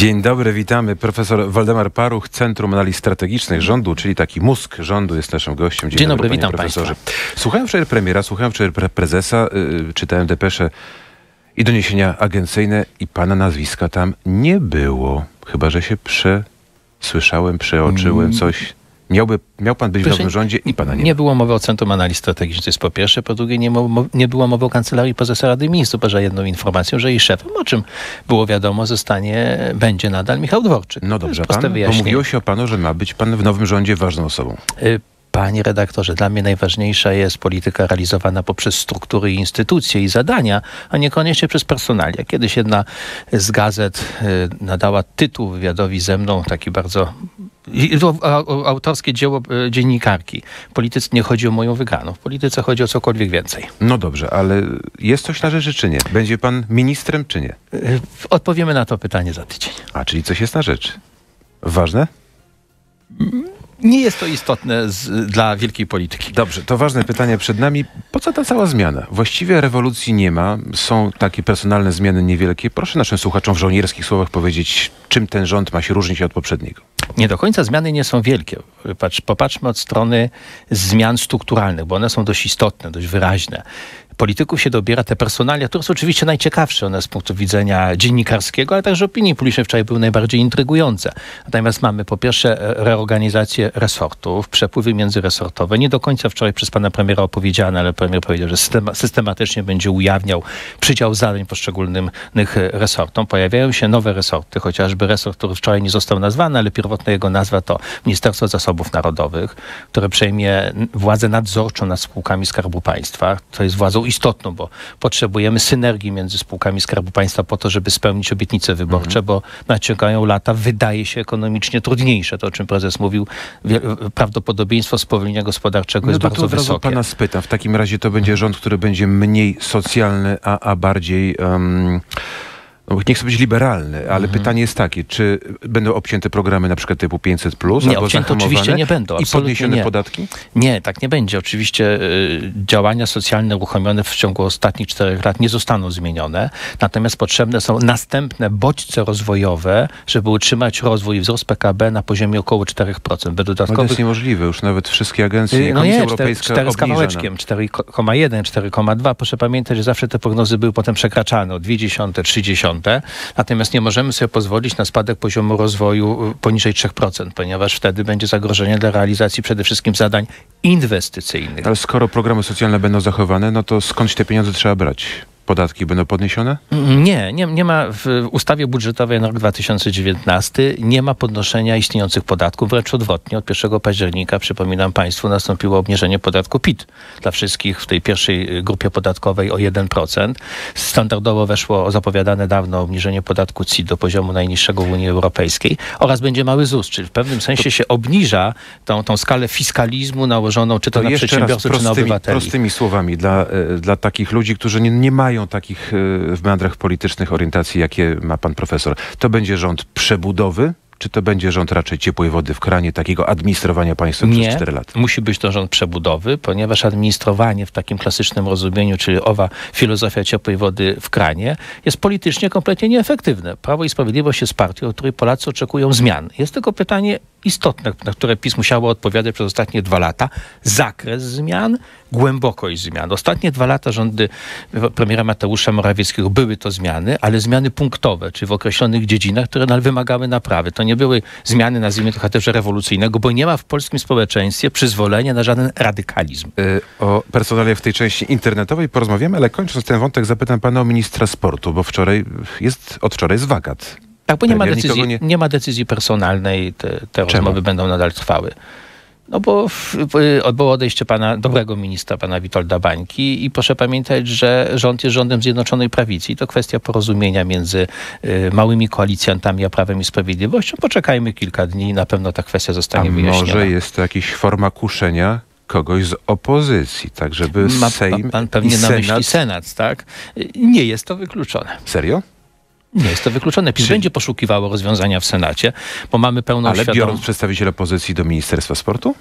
Dzień dobry, witamy. Profesor Waldemar Paruch, Centrum Analiz Strategicznych Rządu, czyli taki mózg rządu jest naszym gościem. Dzień, Dzień dobry, dobry witam profesorze. Państwa. Słuchałem wczoraj premiera, słuchałem wczoraj pre prezesa, yy, czytałem depesze i doniesienia agencyjne i pana nazwiska tam nie było. Chyba, że się przesłyszałem, przeoczyłem mm. coś. Miałby, miał pan być w nowym rządzie i pana nie Nie było mowy o Centrum Analiz Strategicznych, to jest po pierwsze. Po drugie, nie, nie było mowy o Kancelarii Prezesa Rady Ministrów, poza jedną informacją, że jej szefem, o czym było wiadomo, zostanie, będzie nadal Michał Dworczyk. No dobrze, pan, bo mówiło się o panu, że ma być pan w nowym rządzie ważną osobą. Y Panie redaktorze, dla mnie najważniejsza jest polityka realizowana poprzez struktury i instytucje i zadania, a niekoniecznie przez personalia. Kiedyś jedna z gazet y, nadała tytuł wywiadowi ze mną, taki bardzo autorskie dzieło e, dziennikarki. W polityce nie chodzi o moją wygraną. W polityce chodzi o cokolwiek więcej. No dobrze, ale jest coś na rzeczy, czy nie? Będzie pan ministrem, czy nie? E, odpowiemy na to pytanie za tydzień. A, czyli coś jest na rzeczy. Ważne? nie jest to istotne z, dla wielkiej polityki. Dobrze, to ważne pytanie przed nami. Po co ta cała zmiana? Właściwie rewolucji nie ma. Są takie personalne zmiany niewielkie. Proszę naszym słuchaczom w żołnierskich słowach powiedzieć, czym ten rząd ma się różnić od poprzedniego. Nie do końca zmiany nie są wielkie. Patrz, popatrzmy od strony zmian strukturalnych, bo one są dość istotne, dość wyraźne polityków się dobiera te personalia, które są oczywiście najciekawsze one z punktu widzenia dziennikarskiego, ale także opinii publicznej wczoraj były najbardziej intrygujące. Natomiast mamy po pierwsze e, reorganizację resortów, przepływy międzyresortowe, nie do końca wczoraj przez pana premiera opowiedziane, ale premier powiedział, że systematycznie będzie ujawniał przydział zadań poszczególnym resortom. Pojawiają się nowe resorty, chociażby resort, który wczoraj nie został nazwany, ale pierwotna jego nazwa to Ministerstwo Zasobów Narodowych, które przejmie władzę nadzorczą nad spółkami Skarbu Państwa. To jest władzą istotną, bo potrzebujemy synergii między spółkami Skarbu Państwa po to, żeby spełnić obietnice wyborcze, mhm. bo naciągają lata, wydaje się ekonomicznie trudniejsze. To, o czym prezes mówił, prawdopodobieństwo spowolnienia gospodarczego no jest bardzo wysokie. No to pana spytam, w takim razie to będzie rząd, który będzie mniej socjalny, a, a bardziej... Um no, nie chcę być liberalny, ale mhm. pytanie jest takie, czy będą obcięte programy na przykład typu 500 plus, nie, albo obcięte oczywiście nie będą. I podniesione nie. podatki? Nie, tak nie będzie. Oczywiście y, działania socjalne uruchomione w ciągu ostatnich czterech lat nie zostaną zmienione, natomiast potrzebne są następne bodźce rozwojowe, żeby utrzymać rozwój i wzrost PKB na poziomie około 4%. Dodatkowych... No to jest niemożliwe. Już nawet wszystkie agencje, y, no Komisja nie, Europejska 4, 4 z kawałeczkiem, 4,1, 4,2. Proszę pamiętać, że zawsze te prognozy były potem przekraczane o 0,2, 0,3 natomiast nie możemy sobie pozwolić na spadek poziomu rozwoju y, poniżej 3%, ponieważ wtedy będzie zagrożenie dla realizacji przede wszystkim zadań inwestycyjnych. Ale skoro programy socjalne będą zachowane, no to skąd te pieniądze trzeba brać? Podatki będą podniesione? Nie, nie, nie ma w ustawie budżetowej na rok 2019 nie ma podnoszenia istniejących podatków, wręcz odwrotnie. Od 1 października, przypominam Państwu, nastąpiło obniżenie podatku PIT dla wszystkich w tej pierwszej y, grupie podatkowej o 1%. Standardowo weszło zapowiadane dawno obniżenie podatku CIT do poziomu najniższego w Unii Europejskiej oraz będzie mały ZUS, czyli w pewnym sensie się obniża tą, tą skalę fiskalizmu nałożoną czy to, to na przedsiębiorców, czy na obywateli. Prostymi słowami dla, y, dla takich ludzi, którzy nie, nie mają mają takich e, w meandrach politycznych orientacji, jakie ma pan profesor. To będzie rząd przebudowy, czy to będzie rząd raczej ciepłej wody w kranie, takiego administrowania państwem Nie, przez 4 lata? musi być to rząd przebudowy, ponieważ administrowanie w takim klasycznym rozumieniu, czyli owa filozofia ciepłej wody w kranie, jest politycznie kompletnie nieefektywne. Prawo i Sprawiedliwość jest partią, od której Polacy oczekują zmian. Jest tylko pytanie istotne, na które PiS musiało odpowiadać przez ostatnie dwa lata. Zakres zmian, głębokość zmian. Ostatnie dwa lata rządy premiera Mateusza Morawieckiego były to zmiany, ale zmiany punktowe, czy w określonych dziedzinach, które wymagały naprawy. To nie były zmiany, nazwijmy to charakterze rewolucyjnego, bo nie ma w polskim społeczeństwie przyzwolenia na żaden radykalizm. Yy, o personalia w tej części internetowej porozmawiamy, ale kończąc ten wątek zapytam pana o ministra sportu, bo wczoraj jest, od wczoraj jest wakat. Tak, bo nie ma, decyzji, nie... nie... ma decyzji personalnej, te, te rozmowy będą nadal trwały. No bo było odejście pana, dobrego ministra, pana Witolda Bańki i proszę pamiętać, że rząd jest rządem Zjednoczonej Prawicy i to kwestia porozumienia między y, małymi koalicjantami a Prawem i Sprawiedliwością. Poczekajmy kilka dni i na pewno ta kwestia zostanie a wyjaśniona. może jest to jakaś forma kuszenia kogoś z opozycji, tak żeby Ma, Sejm pan pewnie na myśli Senat, tak? Nie jest to wykluczone. Serio? Nie jest to wykluczone. PiS Czy... będzie poszukiwało rozwiązania w Senacie, bo mamy pełną Ale biorąc przedstawiciela opozycji do Ministerstwa Sportu?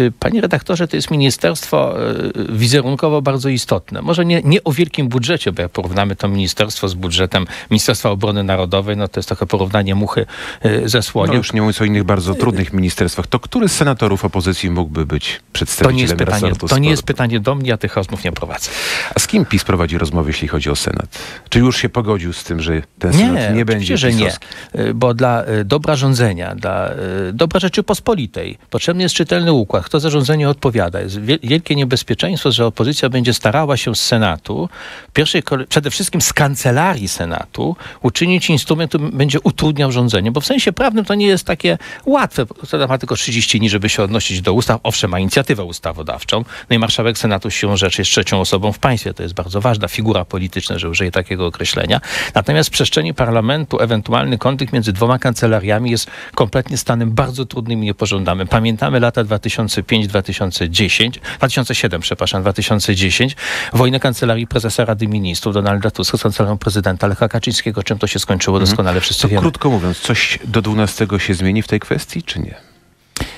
Y, panie redaktorze, to jest ministerstwo y, wizerunkowo bardzo istotne. Może nie, nie o wielkim budżecie, bo jak porównamy to ministerstwo z budżetem Ministerstwa Obrony Narodowej, no to jest trochę porównanie muchy y, ze słoniem. No już nie mówiąc o innych bardzo trudnych ministerstwach, to który z senatorów opozycji mógłby być przedstawicielem To nie jest pytanie, to nie jest pytanie do mnie, ja tych rozmów nie prowadzę. A z kim PiS prowadzi rozmowy, jeśli chodzi o Senat? Czy już się pogodził z tym, że ten Senat nie, Nie, będzie że nie. pisowski? Bo dla dobra rządzenia, dla dobra Rzeczypospolitej potrzebny jest czytelny układ. Kto za rządzenie odpowiada? Jest wie- wielkie niebezpieczeństwo, że opozycja będzie starała się z Senatu, pierwszej przede wszystkim z kancelarii Senatu, uczynić instrument, który będzie utrudniał rządzenie. Bo w sensie prawnym to nie jest takie łatwe. Senat ma tylko 30 dni, żeby się odnosić do ustaw. Owszem, ma inicjatywę ustawodawczą. No i marszałek Senatu siłą rzeczy jest trzecią osobą w państwie. To jest bardzo ważna figura polityczna, że użyję takiego określenia. Natomiast w przestrzeni parlamentu ewentualny konflikt między dwoma kancelariami jest kompletnie stanem bardzo trudnym i niepożądanym. Pamiętamy lata 2005-2010, 2007, przepraszam, 2010, wojnę kancelarii prezesa Rady Ministrów Donalda Tuska z kancelarią prezydenta Lecha Kaczyńskiego. Czym to się skończyło, doskonale wszyscy To wiemy. krótko mówiąc, coś do 12 się zmieni w tej kwestii, czy nie?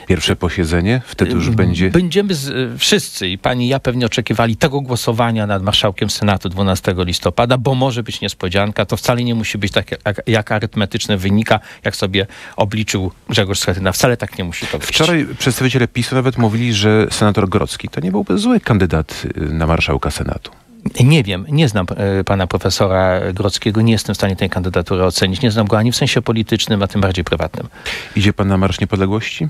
Pierwsze posiedzenie, wtedy już będzie... Będziemy z, y, wszyscy i pani i ja pewnie oczekiwali tego głosowania nad marszałkiem Senatu 12 listopada, bo może być niespodzianka. To wcale nie musi być tak, jak, jak arytmetyczne wynika, jak sobie obliczył Grzegorz Schetyna. Wcale tak nie musi to być. Wczoraj przedstawiciele PiSu nawet mówili, że senator Grodzki to nie byłby zły kandydat y, na marszałka Senatu. Nie wiem, nie znam e, pana profesora Grodzkiego, nie jestem w stanie tej kandydatury ocenić. Nie znam go ani w sensie politycznym, a tym bardziej prywatnym. Idzie pan na Marsz Niepodległości?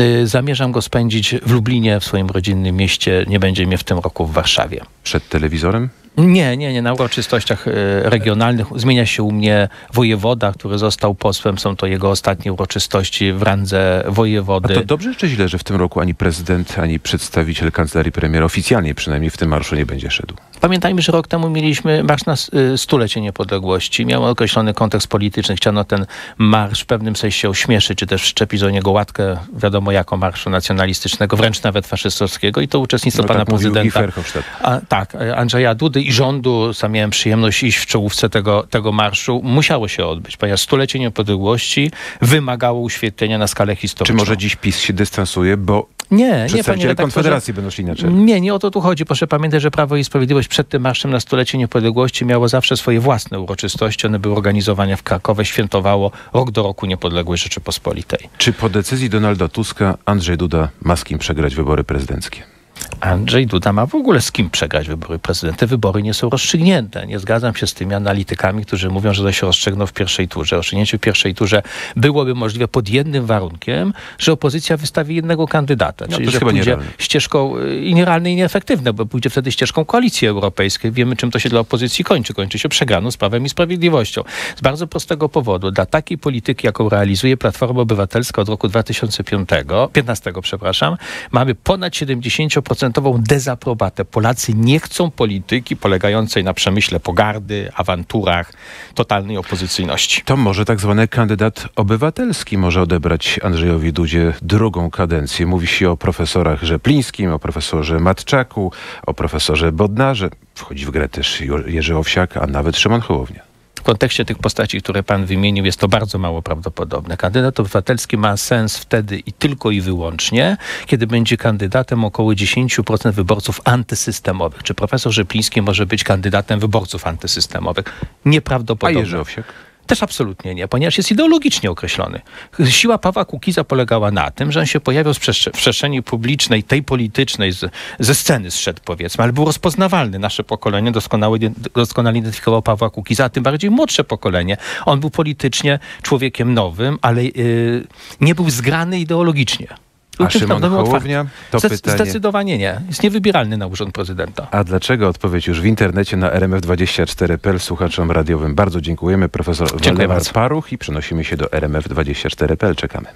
Y, Zamierzam go spędzić w Lublinie, w swoim rodzinnym mieście. Nie będzie mnie w tym roku w Warszawie. Przed telewizorem? Nie, nie, nie. Na uroczystościach e, regionalnych zmienia się u mnie wojewoda, który został posłem. Są to jego ostatnie uroczystości w randze A wojewody. to dobrze czy źle, że w tym roku ani prezydent, ani przedstawiciel kancelarii premiera oficjalnie przynajmniej w tym marszu nie będzie szedł? Pamiętajmy, że rok temu mieliśmy marsz na y, stulecie niepodległości. Miał określony kontekst polityczny. Chciano ten marsz w pewnym sensie ośmieszyć, czy też wszczepić do niego łatkę, wiadomo jako marszu nacjonalistycznego, wręcz nawet faszystowskiego. I to uczestnictwo pana tak mówił Guy prezydenta. A, tak, e, Andrzeja Dudy i rządu, sam miałem przyjemność iść w czołówce tego, tego marszu, musiało się odbyć, ponieważ stulecie niepodległości wymagało uświetlenia na skalę Czy historyczną. może dziś PiS się dystansuje, bo Nie, nie, panie. Konfederacji będą szli na czele? Nie, nie o to tu chodzi. Proszę pamiętać, że Prawo i Sprawiedliwość przed tym marszem na stulecie niepodległości miało zawsze swoje własne uroczystości. One były organizowane w Krakowie, świętowało rok do roku niepodległej Rzeczypospolitej. Czy po decyzji Donalda Tuska Andrzej Duda ma z kim przegrać wybory prezydenckie? Andrzej Duda ma w ogóle z kim przegrać wybory prezydenta. Te wybory nie są rozstrzygnięte. Nie zgadzam się z tymi analitykami, którzy mówią, że to się rozstrzygną w pierwszej turze. Rozstrzygnięcie w pierwszej turze byłoby możliwe pod jednym warunkiem, że opozycja wystawi jednego kandydata. No, to czyli jest że chyba pójdzie nierealne. ścieżką y, i nierealne i nieefektywne, bo pójdzie wtedy ścieżką koalicji europejskiej. Wiemy, czym to się dla opozycji kończy. Kończy się przegraną z Prawem i Sprawiedliwością. Z bardzo prostego powodu. Dla takiej polityki, jaką realizuje Platforma Obywatelska od roku 2005, 15, przepraszam, mamy ponad 70% dezaprobatę. Polacy nie chcą polityki polegającej na przemyśle pogardy, awanturach, totalnej opozycyjności. To może tak zwany kandydat obywatelski może odebrać Andrzejowi Dudzie drugą kadencję. Mówi się o profesorach Rzeplińskim, o profesorze Matczaku, o profesorze Bodnarze. Wchodzi w grę też Jerzy Owsiak, a nawet Szymon Hołownia. Kontekście tych postaci, które pan wymienił, jest to bardzo mało prawdopodobne. Kandydat obywatelski ma sens wtedy i tylko i wyłącznie, kiedy będzie kandydatem około 10% wyborców antysystemowych. Czy profesor Rzepliński może być kandydatem wyborców antysystemowych? A Nieprawdopodobne. Jerzy Owsiak? Też absolutnie nie, ponieważ jest ideologicznie określony. Siła Pawła Kukiza polegała na tym, że on się pojawiał w przestrzeni, publicznej, tej politycznej, z, ze sceny zszedł powiedzmy, ale był rozpoznawalny. Nasze pokolenie doskonale, doskonale identyfikowało Pawła Kukiza, a tym bardziej młodsze pokolenie. On był politycznie człowiekiem nowym, ale yy, nie był zgrany ideologicznie. A Szymon. Hołownia? To pytanie. Zdecydowanie nie. Jest niewybieralny na urząd prezydenta. A dlaczego? Odpowiedź już w internecie na rmf24.pl słuchaczom radiowym. Bardzo dziękujemy. Profesor Dziękuję Waldemar bardzo. Paruch i przenosimy się do rmf24.pl. Czekamy.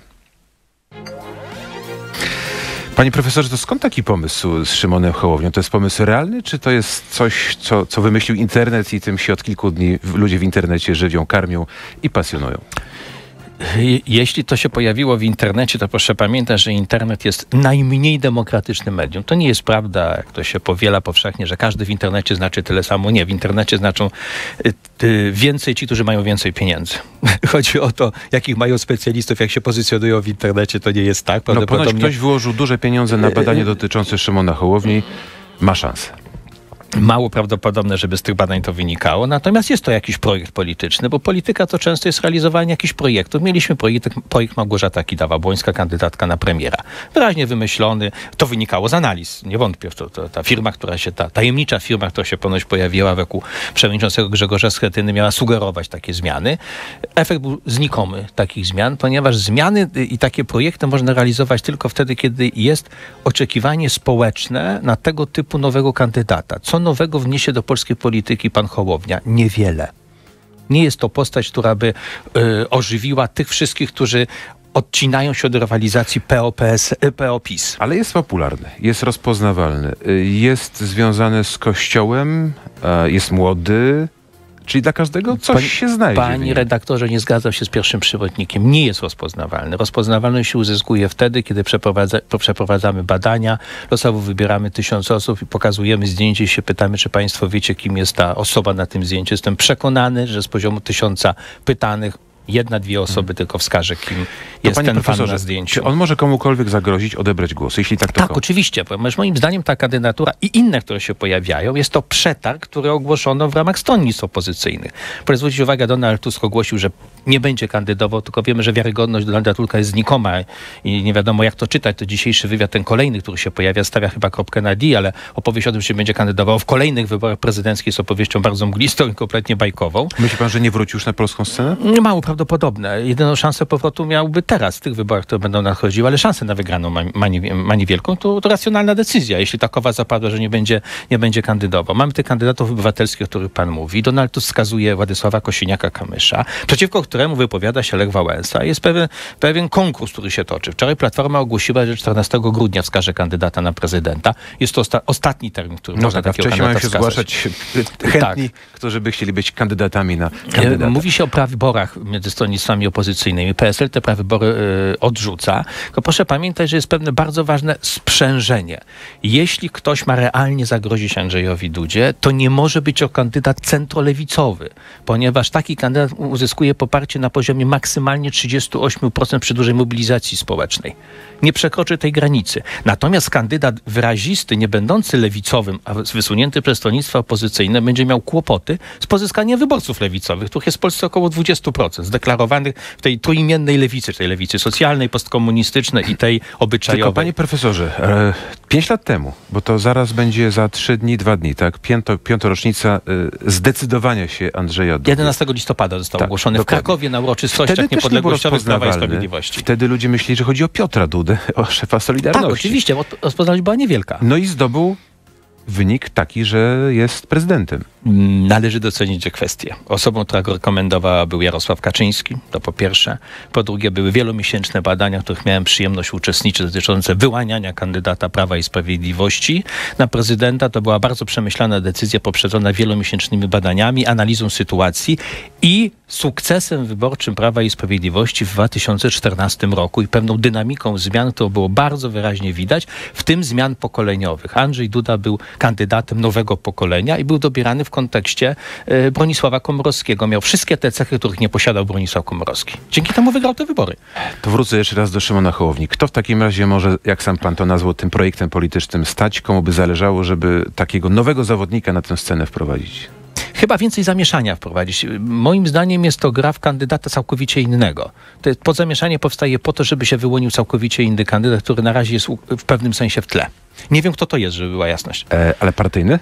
Panie profesorze, to skąd taki pomysł z Szymonem Hołownią? To jest pomysł realny, czy to jest coś, co, co wymyślił internet i tym się od kilku dni ludzie w internecie żywią, karmią i pasjonują? Jeśli to się pojawiło w internecie, to proszę pamiętać, że internet jest najmniej demokratycznym medium. To nie jest prawda, jak to się powiela powszechnie, że każdy w internecie znaczy tyle samo. Nie, w internecie znaczą y, więcej ci, którzy mają więcej pieniędzy. Chodzi o to, jakich mają specjalistów, jak się pozycjonują w internecie, to nie jest tak. No ponoć ktoś wyłożył duże pieniądze na badanie dotyczące Szymona Hołowni. Ma szansę mało prawdopodobne, żeby z tych badań to wynikało. Natomiast jest to jakiś projekt polityczny, bo polityka to często jest realizowanie jakichś projektów. Mieliśmy projekt, projekt Małgorzata Kidawa-Błońska, kandydatka na premiera. Wyraźnie wymyślony. To wynikało z analiz. Nie wątpię w to. to. Ta firma, która się, ta tajemnicza firma, która się ponoć pojawiła wokół przewodniczącego Grzegorza Schetyny miała sugerować takie zmiany. Efekt był znikomy takich zmian, ponieważ zmiany i takie projekty można realizować tylko wtedy, kiedy jest oczekiwanie społeczne na tego typu nowego kandydata. Co nowego wniesie do polskiej polityki pan Hołownia? Niewiele. Nie jest to postać, która by y, ożywiła tych wszystkich, którzy odcinają się od rywalizacji PO-PS, PO-PiS. Ale jest popularny, jest rozpoznawalny, y, jest związany z kościołem, jest młody, Czyli dla każdego coś Pani, się znajdzie. Panie redaktorze, nie zgadzam się z pierwszym przewodnikiem. Nie jest rozpoznawalny. Rozpoznawalność się uzyskuje wtedy, kiedy przeprowadza, przeprowadzamy badania, losowo wybieramy tysiąc osób i pokazujemy zdjęcie i się pytamy, czy państwo wiecie, kim jest ta osoba na tym zdjęciu. Jestem przekonany, że z poziomu tysiąca pytanych jedna, dwie osoby hmm. tylko wskaże, kim to jest ten pan na zdjęciu. Czy on może komukolwiek zagrozić, odebrać głos, jeśli tak to Tak, oczywiście, ponieważ moim zdaniem ta kandydatura i inne, które się pojawiają, jest to przetarg, który ogłoszono w ramach stronnictw opozycyjnych. Proszę zwrócić uwagę, Donald Tusk ogłosił, że nie będzie kandydował, tylko wiemy, że wiarygodność Donalda Tuska jest znikoma i nie wiadomo jak to czytać. To dzisiejszy wywiad, ten kolejny, który się pojawia, stawia chyba kropkę na D, ale opowieść o tym, że będzie kandydował w kolejnych wyborach prezydenckich jest opowieścią bardzo mglistą i kompletnie bajkową. Myśli pan, że nie wróci już na polską scenę? Mało prawdopodobne. Jedyną szansę powrotu miałby teraz, w tych wyborach, które będą nadchodziły, ale szansę na wygraną ma, ma, ma niewielką. To, to racjonalna decyzja, jeśli takowa zapadła, że nie będzie, nie będzie kandydował. Mamy tych kandydatów obywatelskich, o których pan mówi. Donald Tusk wskazuje Władysława Kosiniaka-Kamysza, przeciwko któremu wypowiada się Lech Wałęsa. Jest pewien, pewien konkurs, który się toczy. Wczoraj Platforma ogłosiła, że 14 grudnia wskaże kandydata na prezydenta. Jest to osta ostatni termin, który no można tak, takiego kandydata się wskazać. zgłaszać chętni, tak. którzy by chcieli być kandydatami na kandydata. Mówi się o prawyborach między stronnictwami opozycyjnymi. PSL te prawybory y, odrzuca. Tylko proszę pamiętać, że jest pewne bardzo ważne sprzężenie. Jeśli ktoś ma realnie zagrozić Andrzejowi Dudzie, to nie może być to kandydat centrolewicowy, ponieważ taki kandydat uzyskuje poparcie na poziomie maksymalnie 38% przy dużej mobilizacji społecznej. Nie przekroczy tej granicy. Natomiast kandydat wyrazisty, nie będący lewicowym, a wysunięty przez stronnictwa opozycyjne, będzie miał kłopoty z pozyskaniem wyborców lewicowych, których jest w Polsce około 20%, zdeklarowanych w tej trójmiennej lewicy, tej lewicy socjalnej, postkomunistycznej i tej obyczajowej. Tylko, panie profesorze, e, pięć lat temu, bo to zaraz będzie za trzy dni, dwa dni, tak? Pięto, piątorocznica e, zdecydowania się Andrzeja Dudy. 11 listopada został tak, ogłoszony dokładnie. w Krakowie na uroczystościach niepodległościowych Prawa i Sprawiedliwości. Wtedy ludzie myśleli, że chodzi o Piotra Dudę, o szefa Solidarności. Tak, oczywiście, rozpoznać była niewielka. No i zdobył wynik taki, że jest prezydentem. Należy docenić dwie kwestie. Osobą, która go rekomendowała był Jarosław Kaczyński, to po pierwsze. Po drugie były wielomiesięczne badania, w których miałem przyjemność uczestniczyć, dotyczące wyłaniania kandydata Prawa i Sprawiedliwości na prezydenta. To była bardzo przemyślana decyzja poprzedzona wielomiesięcznymi badaniami, analizą sytuacji i sukcesem wyborczym Prawa i Sprawiedliwości w 2014 roku i pewną dynamiką zmian, to było bardzo wyraźnie widać, w tym zmian pokoleniowych. Andrzej Duda był kandydatem nowego pokolenia i był dobierany w kontekście e, Bronisława Komorowskiego. Miał wszystkie te cechy, których nie posiadał Bronisław Komorowski. Dzięki temu wygrał te wybory. To wrócę jeszcze raz do Szymona Hołowni. Kto w takim razie może, jak sam pan to nazwał, tym projektem politycznym stać? Komu by zależało, żeby takiego nowego zawodnika na tę scenę wprowadzić? Chyba więcej zamieszania wprowadzić. Moim zdaniem jest to gra w kandydata całkowicie innego. To zamieszanie powstaje po to, żeby się wyłonił całkowicie inny kandydat, który na razie jest w pewnym sensie w tle. Nie wiem, kto to jest, żeby była jasność. E, ale partyjny?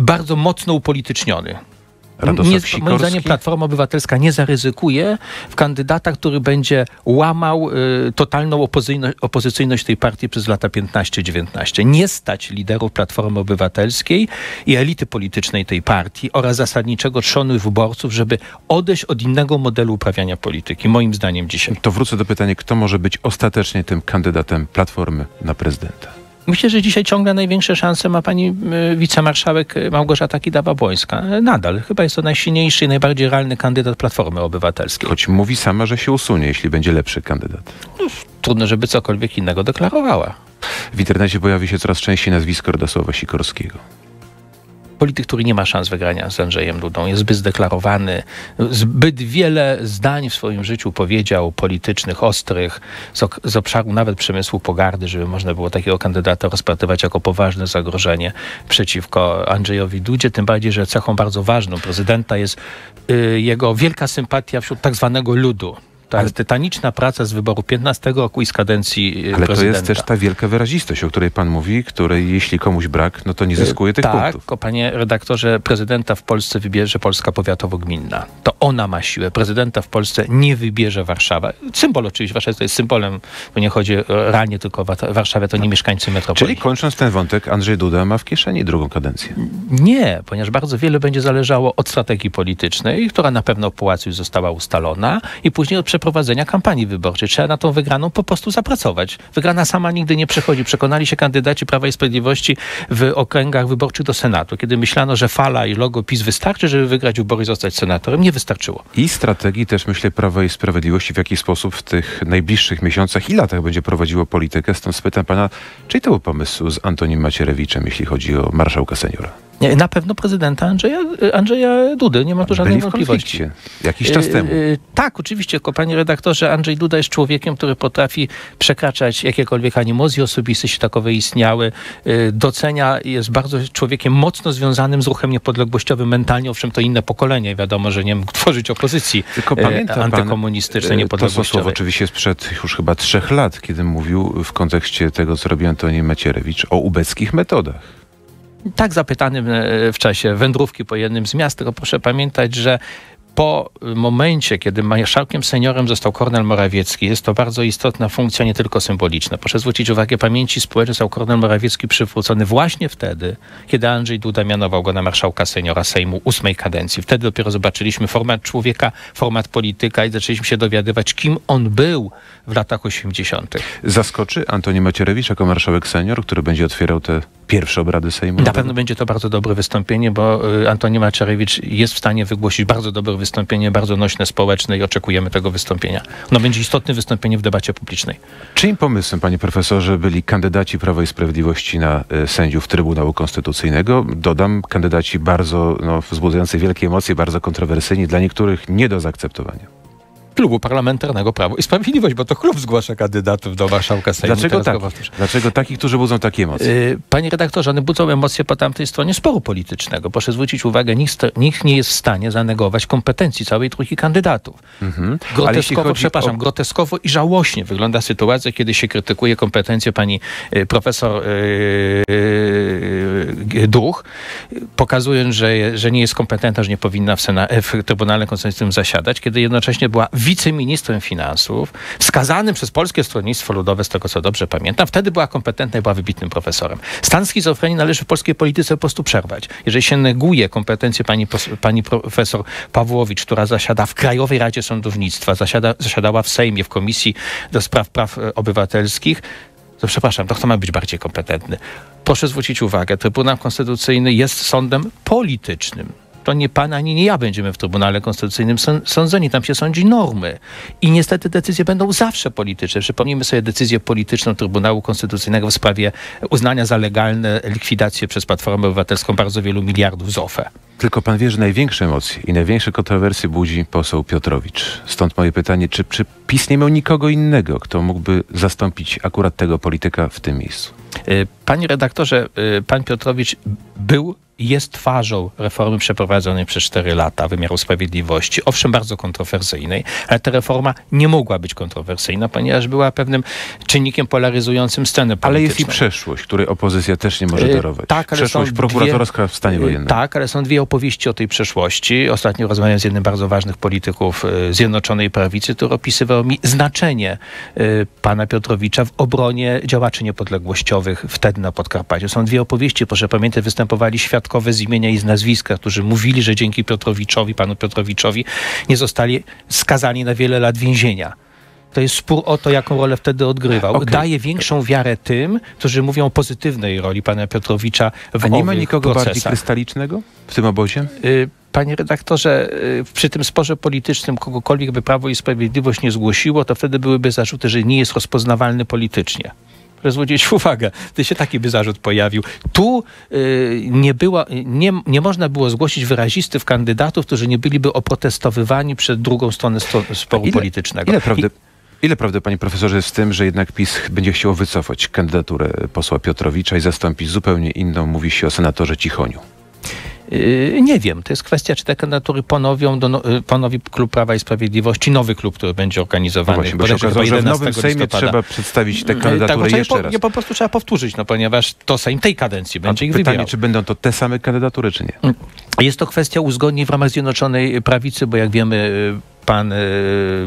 Bardzo mocno upolityczniony. Radosław nie, moim zdaniem Platforma Obywatelska nie zaryzykuje w kandydata, który będzie łamał y, totalną opozycyjność tej partii przez lata 15-19. Nie stać liderów Platformy Obywatelskiej i elity politycznej tej partii oraz zasadniczego trzonu wyborców, żeby odejść od innego modelu uprawiania polityki. Moim zdaniem dzisiaj. To wrócę do pytania, kto może być ostatecznie tym kandydatem Platformy na prezydenta? Myślę, że dzisiaj ciągle największe szanse ma pani y, wicemarszałek Małgorzata Kidawa-Błońska. Nadal. Chyba jest to najsilniejszy i najbardziej realny kandydat Platformy Obywatelskiej. Choć mówi sama, że się usunie, jeśli będzie lepszy kandydat. Trudno, żeby cokolwiek innego deklarowała. W internecie pojawi się coraz częściej nazwisko Radosława Sikorskiego polityk, który nie ma szans wygrania z Andrzejem Dudą. Jest zbyt zdeklarowany, zbyt wiele zdań w swoim życiu powiedział, politycznych, ostrych, z, ok- z obszaru nawet przemysłu pogardy, żeby można było takiego kandydata rozpatrywać jako poważne zagrożenie przeciwko Andrzejowi Dudzie. Tym bardziej, że cechą bardzo ważną prezydenta jest y, jego wielka sympatia wśród tak zwanego ludu. To Ale- tytaniczna praca z wyboru 15 roku i z kadencji y, Ale to prezydenta. jest też ta wielka wyrazistość, o której pan mówi, której jeśli komuś brak, no to nie zyskuje tych tak, punktów. tylko panie redaktorze, prezydenta w Polsce wybierze Polska Powiatowo-Gminna. To ona ma siłę. Prezydenta w Polsce nie wybierze Warszawa. Symbol oczywiście, Warszawa jest symbolem, bo nie chodzi realnie tylko o Wa- Warszawę, to nie mieszkańcy metropolii. Czyli kończąc ten wątek, Andrzej Duda ma w kieszeni drugą kadencję. Nie, ponieważ bardzo wiele będzie zależało od strategii politycznej, która na pewno po łacu już została ustalona i później od przeprowadzenia kampanii wyborczej. Trzeba na tą wygraną po prostu zapracować. Wygrana sama nigdy nie przychodzi. Przekonali się kandydaci Prawa i Sprawiedliwości w okręgach wyborczych do Senatu, kiedy myślano, że fala i logo PiS wystarczy, żeby wygrać wybory i zostać senatorem. Nie wystarczyło. I strategii też, myślę, Prawa i Sprawiedliwości, w jaki sposób w tych najbliższych miesiącach i latach będzie prowadziło politykę. Stąd spytam pana, czy to był pomysł z Antonim Macierewiczem, jeśli chodzi o marszałka seniora? Na pewno prezydenta Andrzeja, Andrzeja Dudy, nie ma tu żadnej Byli wątpliwości. jakiś czas Y, temu. y, Tak, oczywiście, tylko panie redaktorze, Andrzej Duda jest człowiekiem, który potrafi przekraczać jakiekolwiek animozje osobiste, jeśli takowe istniały. Y, Docenia, jest bardzo człowiekiem mocno związanym z ruchem niepodległościowym mentalnie, owszem, to inne pokolenie, wiadomo, że nie mógł tworzyć opozycji Tylko pamięta antykomunistycznej, e, To słowo niepodległościowej. oczywiście sprzed już chyba trzech lat, kiedy mówił w kontekście tego, co robi Antoni Macierewicz, o ubeckich metodach. Tak zapytanym e, w czasie wędrówki po jednym z miast, tylko proszę pamiętać, że po momencie, kiedy marszałkiem seniorem został Kornel Morawiecki, jest to bardzo istotna funkcja, nie tylko symboliczna. Proszę zwrócić uwagę, pamięci społecznej został Kornel Morawiecki przywrócony właśnie wtedy, kiedy Andrzej Duda mianował go na marszałka seniora Sejmu ósmej kadencji. Wtedy dopiero zobaczyliśmy format człowieka, format polityka i zaczęliśmy się dowiadywać, kim on był w latach 80. Zaskoczy Antoni Macierewicz jako marszałek senior, który będzie otwierał te pierwsze obrady Sejmu? Na pewno będzie to bardzo dobre wystąpienie, bo y, Antoni Macierewicz jest w stanie wygłosić bardzo dobre wystąpienie, bardzo nośne społeczne i oczekujemy tego wystąpienia. No będzie istotne wystąpienie w debacie publicznej. Czyim pomysłem, panie profesorze, byli kandydaci Prawa i Sprawiedliwości na e, sędziów Trybunału Konstytucyjnego? Dodam, kandydaci bardzo no, wzbudzający wielkie emocje, bardzo kontrowersyjni, dla niektórych nie do zaakceptowania. Klubu Parlamentarnego Prawo i Sprawiedliwość, bo to klub zgłasza kandydatów do marszałka Sejmu. Dlaczego tak? Dlaczego takich, którzy budzą takie emocje? Y, Panie redaktorze, one budzą emocje po tamtej stronie sporu politycznego. Proszę zwrócić uwagę, nikt, nikt nie jest w stanie zanegować kompetencji całej trójki kandydatów. Mhm. Groteskowo, przepraszam, o- groteskowo i żałośnie wygląda sytuacja, kiedy się krytykuje kompetencje pani y, profesor y, y, Duch, pokazując, że, że nie jest kompetentna, że nie powinna w, Sena- w Trybunale Konstytucyjnym zasiadać, kiedy jednocześnie była wiceministrem finansów, wskazanym przez Polskie Stronnictwo Ludowe, z tego co dobrze pamiętam, wtedy była kompetentna i była wybitnym profesorem. Stan schizofrenii należy w polskiej polityce po prostu przerwać. Jeżeli się neguje kompetencje pani, pani profesor Pawłowicz, która zasiada w Krajowej Radzie Sądownictwa, zasiada, zasiadała w Sejmie, w Komisji do Spraw Praw e, Obywatelskich, to przepraszam, to kto ma być bardziej kompetentny? Proszę zwrócić uwagę, Trybunał Konstytucyjny jest sądem politycznym. To nie pan ani nie ja będziemy w Trybunale Konstytucyjnym są- sądzeni. Tam się sądzi normy. I niestety decyzje będą zawsze polityczne. Przypomnijmy sobie decyzję polityczną Trybunału Konstytucyjnego w sprawie uznania za legalne likwidację przez Platformę Obywatelską bardzo wielu miliardów z OFE. Tylko pan wie, że największe emocje i największe kontrowersje budzi poseł Piotrowicz. Stąd moje pytanie, czy, czy PiS nie miał nikogo innego, kto mógłby zastąpić akurat tego polityka w tym miejscu? Y, Panie redaktorze, y, pan Piotrowicz był jest twarzą reformy przeprowadzonej przez 4 lata wymiaru sprawiedliwości. Owszem, bardzo kontrowersyjnej, ale ta reforma nie mogła być kontrowersyjna, ponieważ była pewnym czynnikiem polaryzującym scenę polityczną. Ale jest i przeszłość, której opozycja też nie może Y, darować. tak, ale są przeszłość dwie- w stanie Y, wojennym. Tak, ale są dwie opowieści o tej przeszłości. Ostatnio rozmawiałem z jednym bardzo ważnych polityków y, Zjednoczonej Prawicy, który opisywał mi znaczenie pana Piotrowicza w obronie działaczy niepodległościowych wtedy na Podkarpaciu. Są dwie opowieści, proszę pamiętać, występowali świadkowie z imienia i z nazwiska, którzy mówili, że dzięki Piotrowiczowi, panu Piotrowiczowi nie zostali skazani na wiele lat więzienia. To jest spór o to, jaką rolę wtedy odgrywał. Okej. Daje większą wiarę tym, którzy mówią o pozytywnej roli pana Piotrowicza w A nie ma nikogo bardziej procesach. krystalicznego w tym obozie? Y, Panie redaktorze, y, przy tym sporze politycznym kogokolwiek by Prawo i Sprawiedliwość nie zgłosiło, to wtedy byłyby zarzuty, że nie jest rozpoznawalny politycznie. Zwrócić uwagę, gdy się taki by zarzut pojawił. Tu y, nie, była, nie, nie można było zgłosić wyrazistych kandydatów, którzy nie byliby oprotestowywani przed drugą stronę sto, sporu ile- politycznego. Ile prawdy, ile prawdy, panie profesorze, jest w tym, że jednak PiS będzie chciał wycofać kandydaturę posła Piotrowicza i zastąpić zupełnie inną, mówi się o senatorze Cichoniu? Yy, Nie wiem, to jest kwestia, czy te kandydatury ponowią, do, no- y, ponowi Klub Prawa i Sprawiedliwości, nowy klub, który będzie No organizowany. właśnie, bo się okazało, że w 11 nowym Sejmie listopada. trzeba przedstawić tę Yy, kandydaturę bo jeszcze po, raz. nie, po prostu trzeba powtórzyć, no ponieważ to Sejm tej kadencji A będzie ich pytanie, wybierał. czy będą to te same kandydatury, czy nie? Jest to kwestia uzgodnień w ramach Zjednoczonej Prawicy, bo jak wiemy, y, pan y,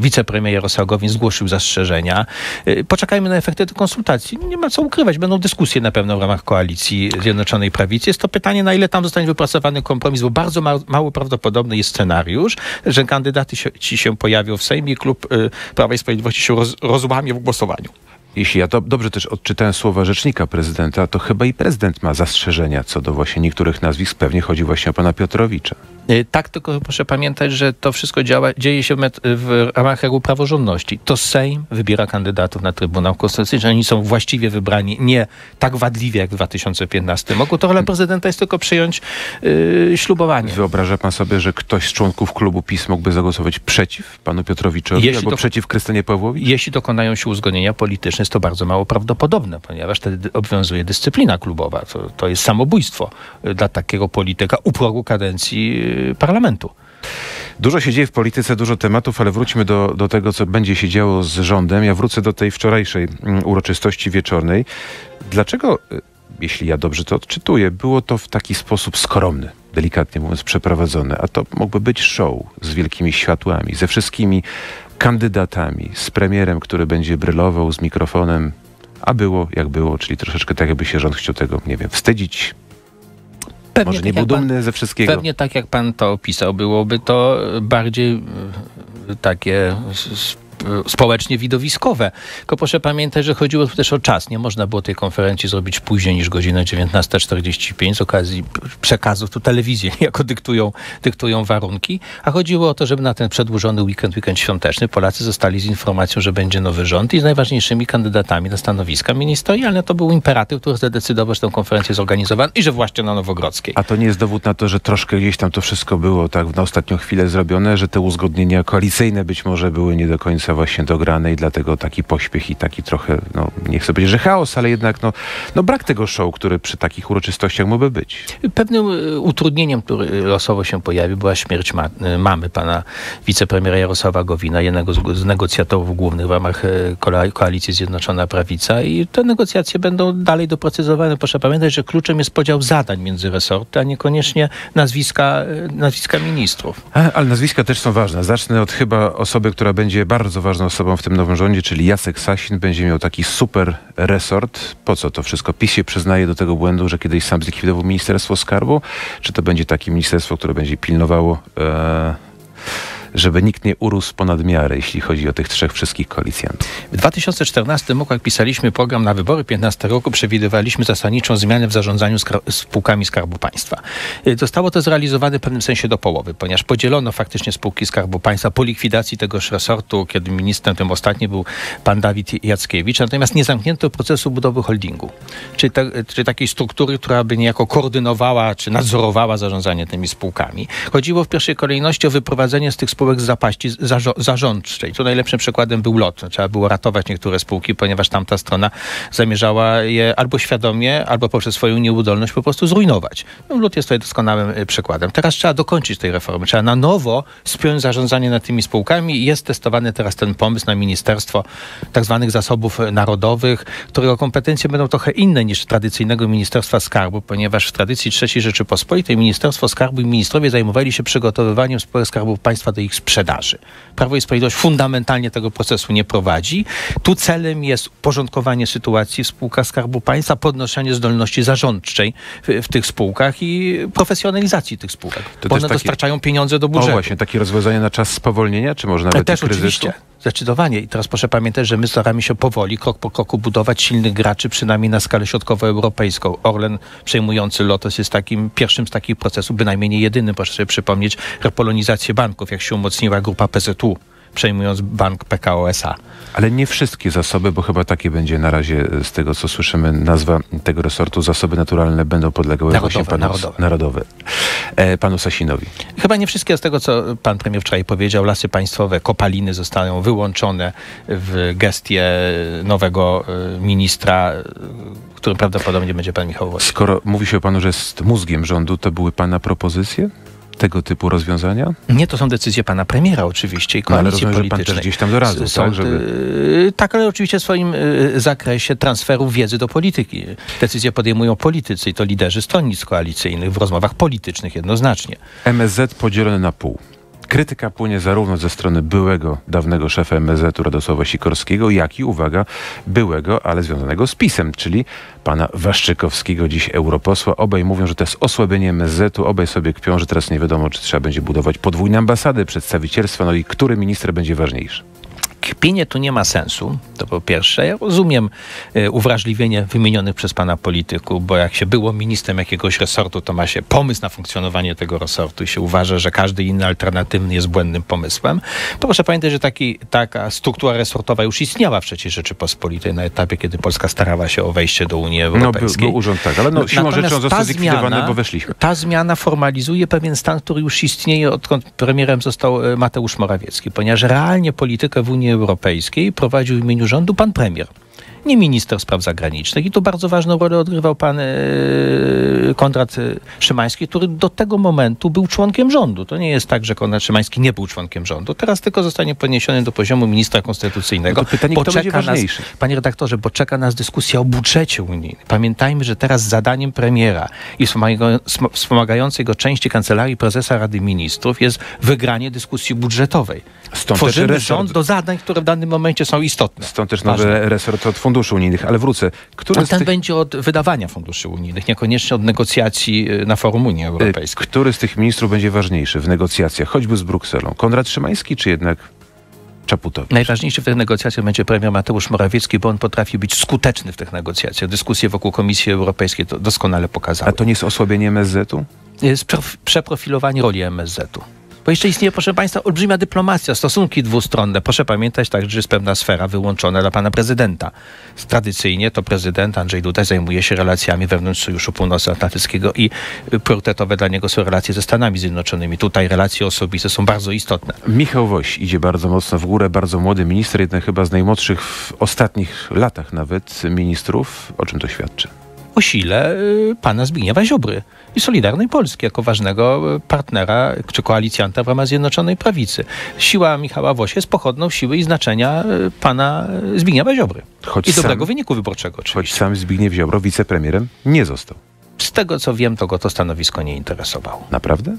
wicepremier Jarosław Gowin zgłosił zastrzeżenia. Y, Poczekajmy na efekty tych konsultacji. Nie ma co ukrywać. Będą dyskusje na pewno w ramach koalicji Zjednoczonej Prawicy. Jest to pytanie, na ile tam zostanie wypracowany kompromis, bo bardzo ma, mało prawdopodobny jest scenariusz, że kandydaty się, ci się pojawią w Sejmie i klub Prawa i Sprawiedliwości się roz, rozłamie w głosowaniu. Jeśli ja to dobrze też odczytałem słowa rzecznika prezydenta, to chyba i prezydent ma zastrzeżenia co do właśnie niektórych nazwisk. Pewnie chodzi właśnie o pana Piotrowicza. Y, Tak, tylko proszę pamiętać, że to wszystko działa, dzieje się w ramach reguł praworządności. To Sejm wybiera kandydatów na Trybunał Konstytucyjny. Oni są właściwie wybrani nie tak wadliwie jak w 2015 roku. To rola prezydenta jest tylko przyjąć yy, ślubowanie. Wyobraża pan sobie, że ktoś z członków klubu PiS mógłby zagłosować przeciw panu Piotrowiczowi Jeśli albo to- przeciw Krystynie Pawłowi? Jeśli dokonają się uzgodnienia polityczne, jest to bardzo mało prawdopodobne, ponieważ wtedy obowiązuje dyscyplina klubowa. To, to jest samobójstwo y, dla takiego polityka u progu kadencji y, parlamentu. Dużo się dzieje w polityce, dużo tematów, ale wróćmy do, do tego, co będzie się działo z rządem. Ja wrócę do tej wczorajszej mm, uroczystości wieczornej. Dlaczego, y, jeśli ja dobrze to odczytuję, było to w taki sposób skromny, delikatnie mówiąc, przeprowadzone, a to mógłby być show z wielkimi światłami, ze wszystkimi kandydatami, z premierem, który będzie brylował z mikrofonem, a było jak było, czyli troszeczkę tak, jakby się rząd chciał tego, nie wiem, wstydzić. Pewnie Może nie tak był jak pan- dumny ze wszystkiego. Pewnie tak, jak pan to opisał, byłoby to bardziej e, takie społecznie widowiskowe. Tylko proszę pamiętać, że chodziło też o czas. Nie można było tej konferencji zrobić później niż godzina 19.45 z okazji przekazów. Tu telewizje jako dyktują, dyktują warunki. A chodziło o to, żeby na ten przedłużony weekend, weekend świąteczny Polacy zostali z informacją, że będzie nowy rząd i z najważniejszymi kandydatami na stanowiska ministerialne. To był imperatyw, który zadecydował, że tę konferencję zorganizowano i że właśnie na Nowogrodzkiej. A to nie jest dowód na to, że troszkę gdzieś tam to wszystko było tak na ostatnią chwilę zrobione, że te uzgodnienia koalicyjne być może były nie do końca właśnie dograne i dlatego taki pośpiech i taki trochę, no nie chcę powiedzieć, że chaos, ale jednak no, no brak tego show, który przy takich uroczystościach mógłby być. Pewnym y, utrudnieniem, który losowo się pojawił, była śmierć ma y, mamy pana wicepremiera Jarosława Gowina, jednego z, z negocjatorów głównych w ramach koalicji Zjednoczona Prawica i te negocjacje będą dalej doprecyzowane. Proszę pamiętać, że kluczem jest podział zadań między resorty, a niekoniecznie nazwiska, nazwiska ministrów. Ale nazwiska też są ważne. Zacznę od chyba osoby, która będzie bardzo ważną osobą w tym nowym rządzie, czyli Jacek Sasin będzie miał taki super resort. Po co to wszystko? PiS się przyznaje do tego błędu, że kiedyś sam zlikwidował Ministerstwo Skarbu? Czy to będzie takie ministerstwo, które będzie pilnowało, e, żeby nikt nie urósł ponad miarę, jeśli chodzi o tych trzech wszystkich koalicjantów? W 2014 roku, jak pisaliśmy program na wybory 15 roku, przewidywaliśmy zasadniczą zmianę w zarządzaniu spółkami Skarbu Państwa. Y, Zostało to zrealizowane w pewnym sensie do połowy, ponieważ podzielono faktycznie spółki Skarbu Państwa po likwidacji tegoż resortu, kiedy ministrem tym ostatni był pan Dawid Jackiewicz, natomiast nie zamknięto procesu budowy holdingu, czyli, te, czyli takiej struktury, która by niejako koordynowała czy nadzorowała zarządzanie tymi spółkami. Chodziło w pierwszej kolejności o wyprowadzenie z tych spółek z zapaści zarządczej. Tu najlepszym przykładem był LOT. Trzeba było ratować niektóre spółki, ponieważ tamta strona zamierzała je albo świadomie, albo poprzez swoją nieudolność po prostu zrujnować. No, LOT jest tutaj doskonałym y, przykładem. Teraz trzeba dokończyć tej reformy. Trzeba na nowo spiąć zarządzanie nad tymi spółkami jest testowany teraz ten pomysł na Ministerstwo tak zwanych zasobów narodowych, którego kompetencje będą trochę inne niż tradycyjnego Ministerstwa Skarbu, ponieważ w tradycji III Rzeczypospolitej Ministerstwo Skarbu i ministrowie zajmowali się przygotowywaniem spółek Skarbu Państwa do ich sprzedaży. Prawo i Sprawiedliwość fundamentalnie tego procesu nie prowadzi. Tu celem jest porządkowanie sytuacji w spółkach Skarbu Państwa, podnoszenie zdolności zarządczej w, w tych spółkach i profesjonalizacji tych spółek. To bo one takie- dostarczają pieniądze do budżetu. właśnie, takie rozwiązanie na czas spowolnienia, czy może nawet Też kryzysu? oczywiście. Zdecydowanie. I teraz proszę pamiętać, że my staramy się powoli, krok po kroku budować silnych graczy, przynajmniej na skalę środkowoeuropejską. Orlen przejmujący Lotos jest takim pierwszym z takich procesów, bynajmniej nie jedynym. Proszę sobie przypomnieć repolonizację banków, jak się umocniła grupa PZU przejmując bank PKO SA. Ale nie wszystkie zasoby, bo chyba takie będzie na razie z tego, co słyszymy, nazwa tego resortu, zasoby naturalne będą podlegały Narodowe, właśnie panu, narodowe. E, panu Sasinowi. Chyba nie wszystkie z tego, co pan premier wczoraj powiedział, lasy państwowe, kopaliny zostaną wyłączone w gestię nowego y, ministra, którym prawdopodobnie będzie pan Michał Woś. Skoro mówi się o panu, że jest mózgiem rządu, to były pana propozycje tego typu rozwiązania? Nie, to są decyzje pana premiera oczywiście i No, ale koalicji rozumiem, że pan politycznej. też gdzieś tam doradzał, Są, tak, żeby- y, tak, ale oczywiście w swoim y, zakresie transferu wiedzy do polityki. Decyzje podejmują politycy i to liderzy stronnic koalicyjnych w rozmowach politycznych jednoznacznie. MSZ podzielony na pół. Krytyka płynie zarówno ze strony byłego, dawnego szefa MSZ-u Radosława Sikorskiego, jak i, uwaga, byłego, ale związanego z PiSem, czyli pana Waszczykowskiego, dziś europosła. Obaj mówią, że to jest osłabienie MSZ-u, obaj sobie kpią, że teraz nie wiadomo, czy trzeba będzie budować podwójne ambasady, przedstawicielstwa, no i który minister będzie ważniejszy. Kpienie tu nie ma sensu, to po pierwsze. Ja rozumiem e, uwrażliwienie wymienionych przez pana polityków, bo jak się było ministrem jakiegoś resortu, to ma się pomysł na funkcjonowanie tego resortu i się uważa, że każdy inny alternatywny jest błędnym pomysłem. Proszę pamiętać, że taki, taka struktura resortowa już istniała w III Rzeczypospolitej na etapie, kiedy Polska starała się o wejście do Unii No, był, Europejskiej. był urząd tak, ale no, siłą rzeczą ta został zlikwidowany, zmiana- bo weszliśmy. Ta zmiana formalizuje pewien stan, który już istnieje, odkąd premierem został e, Mateusz Morawiecki, ponieważ realnie politykę w Unii Europejskiej prowadził w imieniu rządu pan premier. Nie minister spraw zagranicznych. I tu bardzo ważną rolę odgrywał pan e, Konrad e, Szymański, który do tego momentu był członkiem rządu. To nie jest tak, że Konrad Szymański nie był członkiem rządu. Teraz tylko zostanie podniesiony do poziomu ministra konstytucyjnego. No pytanie, bo kto będzie czeka nas- ważniejszy? Panie redaktorze, bo czeka nas dyskusja o budżecie unijnym. Pamiętajmy, że teraz zadaniem premiera i wspomagającej go części Kancelarii Prezesa Rady Ministrów jest wygranie dyskusji budżetowej. Stąd Tworzymy rząd do zadań, które w danym momencie są istotne. Stąd też nowy resort od funduszy unijnych, ale wrócę. Który ten tych... będzie od wydawania funduszy unijnych, niekoniecznie od negocjacji y, na forum Unii Y, Europejskiej. Który z tych ministrów będzie ważniejszy w negocjacjach, choćby z Brukselą? Konrad Szymański, czy jednak Czaputowicz? Najważniejszy w tych negocjacjach będzie premier Mateusz Morawiecki, bo on potrafi być skuteczny w tych negocjacjach. Dyskusje wokół Komisji Europejskiej to doskonale pokazały. A to nie jest osłabienie MSZ-u? jest prof- przeprofilowanie roli MSZ-u. Bo jeszcze istnieje, proszę Państwa, olbrzymia dyplomacja, stosunki dwustronne. Proszę pamiętać także, że jest pewna sfera wyłączona dla pana prezydenta. Tradycyjnie to prezydent Andrzej Duda zajmuje się relacjami wewnątrz Sojuszu Północnoatlantyckiego i y, priorytetowe dla niego są relacje ze Stanami Zjednoczonymi. Tutaj relacje osobiste są bardzo istotne. Michał Woś idzie bardzo mocno w górę, bardzo młody minister, jeden chyba z najmłodszych w ostatnich latach nawet ministrów. O czym to świadczy? O sile y, pana Zbigniewa Ziobry i Solidarnej Polski jako ważnego y, partnera czy koalicjanta w ramach Zjednoczonej Prawicy. Siła Michała Wosia jest pochodną siły i znaczenia y, pana Zbigniewa Ziobry. Choć I dobrego sam- wyniku wyborczego Choć oczywiście. sam Zbigniew Ziobro wicepremierem nie został. Z tego co wiem, to go to stanowisko nie interesowało. Naprawdę?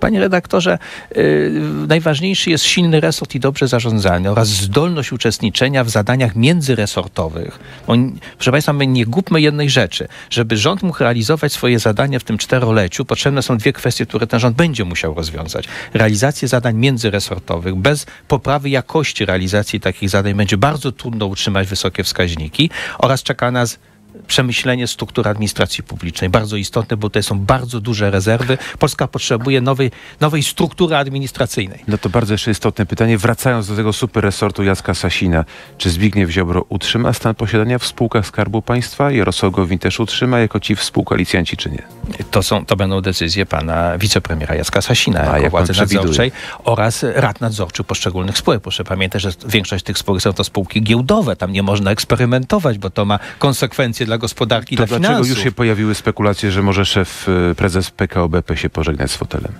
Panie redaktorze, yy, najważniejszy jest silny resort i dobrze zarządzany oraz zdolność uczestniczenia w zadaniach międzyresortowych. Bo, proszę Państwa, my nie głupmy jednej rzeczy. Żeby rząd mógł realizować swoje zadania w tym czteroleciu, potrzebne są dwie kwestie, które ten rząd będzie musiał rozwiązać. Realizację zadań międzyresortowych. Bez poprawy jakości realizacji takich zadań będzie bardzo trudno utrzymać wysokie wskaźniki oraz czeka nas przemyślenie struktury administracji publicznej. Bardzo istotne, bo tutaj są bardzo duże rezerwy. Polska potrzebuje nowej, nowej struktury administracyjnej. No to bardzo jeszcze istotne pytanie. Wracając do tego super resortu Jacka Sasina, czy Zbigniew Ziobro utrzyma stan posiadania w spółkach Skarbu Państwa? Jarosław Gowin też utrzyma jako ci współkoalicjanci, czy nie? To, są, to będą decyzje pana wicepremiera Jacka Sasina A, jako jak władzy nadzorczej oraz rad nadzorczych poszczególnych spółek. Proszę pamiętać, że większość tych spółek są to spółki giełdowe. Tam nie można eksperymentować, bo to ma konsekwencje dla gospodarki To dla dlaczego finansów. już się pojawiły spekulacje, że może szef, y, prezes PKO BP się pożegnać z fotelem?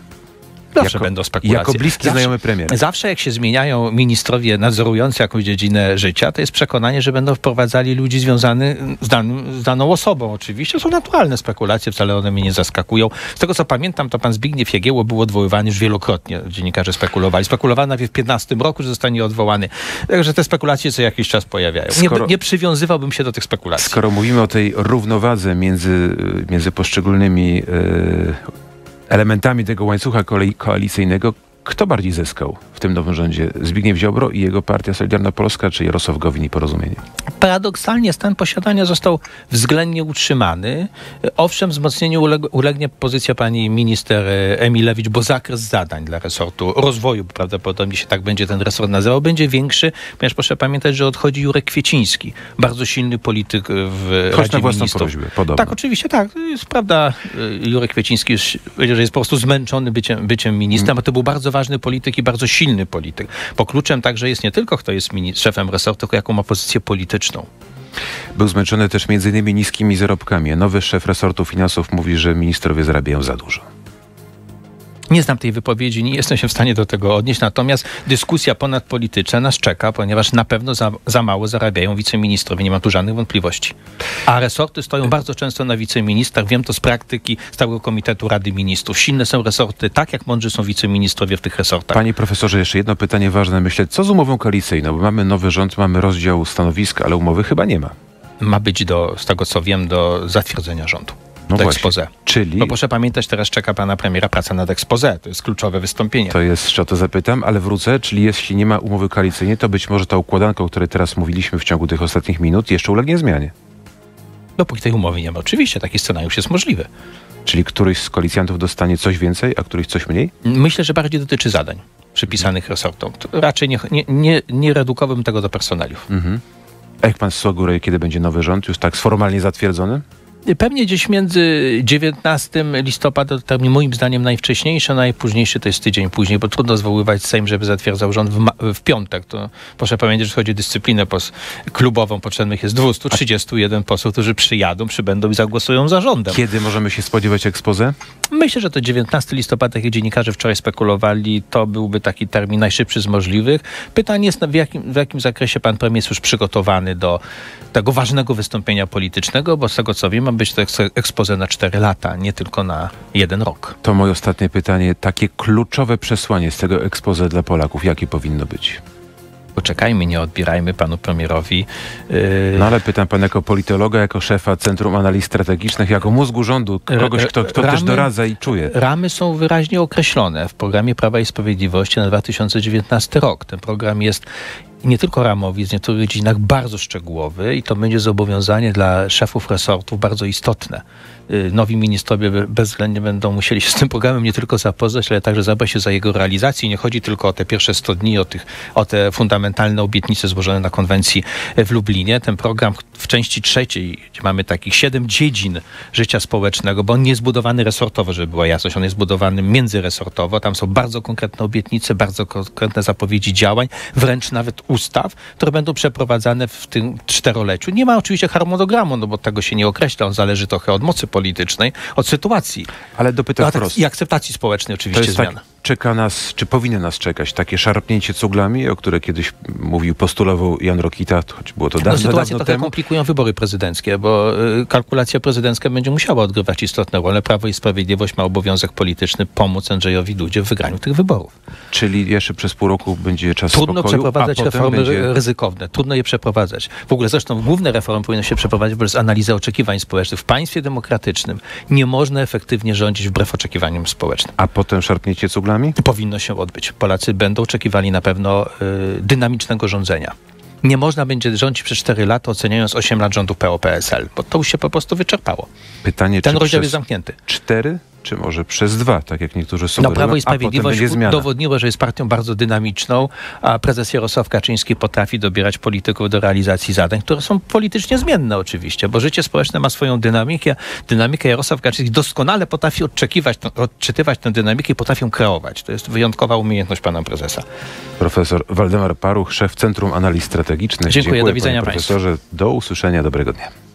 Zawsze jako- będą spekulacje. jako bliski zawsze, znajomy premier. Zawsze jak się zmieniają ministrowie nadzorujący jakąś dziedzinę życia, to jest przekonanie, że będą wprowadzali ludzi związanych z, danym, z daną osobą. Oczywiście są naturalne spekulacje, wcale one mnie nie zaskakują. Z tego co pamiętam, to pan Zbigniew Jagieło był odwoływany już wielokrotnie. Dziennikarze spekulowali. Spekulowano najpierw w 15 roku, że zostanie odwołany. Także te spekulacje co jakiś czas pojawiają. Skoro- Nie, nie przywiązywałbym się do tych spekulacji. Skoro mówimy o tej równowadze między, między poszczególnymi e, elementami tego łańcucha koalicyjnego, Kto bardziej zyskał w tym nowym rządzie? Zbigniew Ziobro i jego partia Solidarna Polska, czy Jarosław Gowin i Porozumienie? Paradoksalnie stan posiadania został względnie utrzymany. Owszem, wzmocnieniu uleg ulegnie pozycja pani minister Emilewicz, bo zakres zadań dla resortu rozwoju, prawdopodobnie się tak będzie ten resort nazywał, będzie większy, ponieważ proszę pamiętać, że odchodzi Jurek Kwieciński, bardzo silny polityk w Choć Radzie na własną Ministrów. prośbę, podobno. Tak, oczywiście, tak. Jest prawda. y, Jurek Kwieciński już powiedział, że jest po prostu zmęczony byciem, byciem ministrem, a to był bardzo ważny polityk i bardzo silny polityk. Bo kluczem także jest nie tylko, kto jest szefem resortu, tylko jaką ma pozycję polityczną. Był zmęczony też między innymi niskimi zarobkami. Nowy szef resortu finansów mówi, że ministrowie zarabiają za dużo. Nie znam tej wypowiedzi, nie jestem się w stanie do tego odnieść, natomiast dyskusja ponadpolityczna nas czeka, ponieważ na pewno za, za mało zarabiają wiceministrowie, nie ma tu żadnych wątpliwości. A resorty stoją bardzo często na wiceministrach, wiem to z praktyki Stałego Komitetu Rady Ministrów. Silne są resorty, tak jak mądrzy są wiceministrowie w tych resortach. Panie profesorze, jeszcze jedno pytanie ważne, myślę. Co z umową koalicyjną? Bo mamy nowy rząd, mamy rozdział stanowisk, ale umowy chyba nie ma. Ma być do, z tego co wiem, do zatwierdzenia rządu. No do expose. Czyli No proszę pamiętać, teraz czeka pana premiera praca nad expose. To jest kluczowe wystąpienie. to jest, jeszcze o to zapytam, ale wrócę. Czyli jeśli nie ma umowy koalicyjnej, to być może ta układanka, o której teraz mówiliśmy w ciągu tych ostatnich minut, jeszcze ulegnie zmianie. Dopóki tej umowy nie ma. Oczywiście taki scenariusz jest możliwy. Czyli któryś z koalicjantów dostanie coś więcej, a któryś coś mniej? Myślę, że bardziej dotyczy zadań przypisanych resortom. To raczej nie, nie, nie, nie redukowałbym tego do personeliów. A jak pan sugeruje, kiedy będzie nowy rząd, już tak formalnie zatwierdzony? Pewnie gdzieś między 19 listopada, to moim zdaniem najwcześniejszy, a najpóźniejszy to jest tydzień później, bo trudno zwoływać Sejm, żeby zatwierdzał rząd w, w piątek. To proszę pamiętać, że chodzi o dyscyplinę pos- klubową, potrzebnych jest 231 posłów, którzy przyjadą, przybędą i zagłosują za rządem. Kiedy możemy się spodziewać expose? Myślę, że to 19 listopada, jak dziennikarze wczoraj spekulowali, to byłby taki termin najszybszy z możliwych. Pytanie jest, w jakim, w jakim zakresie pan premier jest już przygotowany do tego ważnego wystąpienia politycznego, bo z tego co wiem, ma być to eks- expose na 4 lata, nie tylko na jeden rok. To moje ostatnie pytanie. Takie kluczowe przesłanie z tego expose dla Polaków, jakie powinno być? Poczekajmy, nie odbierajmy panu premierowi. Yy, No ale pytam pan jako politologa, jako szefa Centrum Analiz Strategicznych, jako mózgu rządu, kogoś, kto, kto też Ramy- doradza i czuje. Ramy są wyraźnie określone w programie Prawa i Sprawiedliwości na 2019 rok. Ten program jest nie tylko ramowy, jest w niektórych dziedzinach bardzo szczegółowy i to będzie zobowiązanie dla szefów resortów bardzo istotne. Y, Nowi ministrowie be- bezwzględnie będą musieli się z tym programem nie tylko zapoznać, ale także zabrać się za jego realizację. Nie chodzi tylko o te pierwsze 100 dni, o, tych, o te fundamentalne obietnice złożone na konwencji w Lublinie. Ten program w części trzeciej, gdzie mamy takich siedem dziedzin życia społecznego, bo on nie jest budowany resortowo, żeby była jasność, on jest budowany międzyresortowo. Tam są bardzo konkretne obietnice, bardzo konkretne zapowiedzi działań, wręcz nawet ustaw, które będą przeprowadzane w tym czteroleciu. Nie ma oczywiście harmonogramu, no bo tego się nie określa, on zależy trochę od mocy politycznej, od sytuacji Ale dopytam a tak, wprost. i akceptacji społecznej oczywiście zmian. tak, czeka nas, czy powinno nas czekać takie szarpnięcie cuglami, o które kiedyś mówił, postulował Jan Rokita, choć było to No, dawno, sytuację dawno temu. komplikują wybory prezydenckie, bo y, kalkulacja prezydencka będzie musiała odgrywać istotną rolę. Prawo i Sprawiedliwość ma obowiązek polityczny pomóc Andrzejowi Dudzie w wygraniu tych wyborów. Czyli jeszcze przez pół roku będzie czas Trudno spokoju, przeprowadzać reformy będzie... ryzykowne, trudno je przeprowadzać. W ogóle zresztą główne reformy powinny się przeprowadzić przez analizę oczekiwań społecznych. W państwie demokratycznym nie można efektywnie rządzić wbrew oczekiwaniom społecznym. A potem szarpnięcie cuglami? Powinno się odbyć. Polacy będą oczekiwali na pewno y, dynamicznego rządzenia. Nie można będzie rządzić przez 4 lata, oceniając 8 lat rządu PO-PSL, bo to już się po prostu wyczerpało. Pytanie, Ten czy rozdział jest zamknięty. cztery, czy może przez dwa, tak jak niektórzy No, sugerują, Prawo i Sprawiedliwość udowodniło, że jest partią bardzo dynamiczną, a prezes Jarosław Kaczyński potrafi dobierać polityków do realizacji zadań, które są politycznie zmienne oczywiście, bo życie społeczne ma swoją dynamikę. Dynamikę Jarosław Kaczyński doskonale potrafi odczekiwać, odczytywać tę dynamikę i potrafi ją kreować. To jest wyjątkowa umiejętność pana prezesa. Profesor Waldemar Paruch, szef Centrum Analiz Strategicznych. Dziękuję, do panie widzenia państwu. profesorze. Do usłyszenia, dobrego dnia.